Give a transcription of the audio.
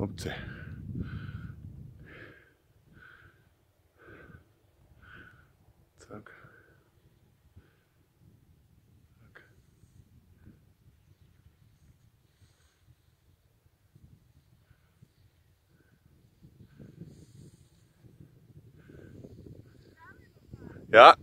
Kommt sie. Zack. Zack. Ja.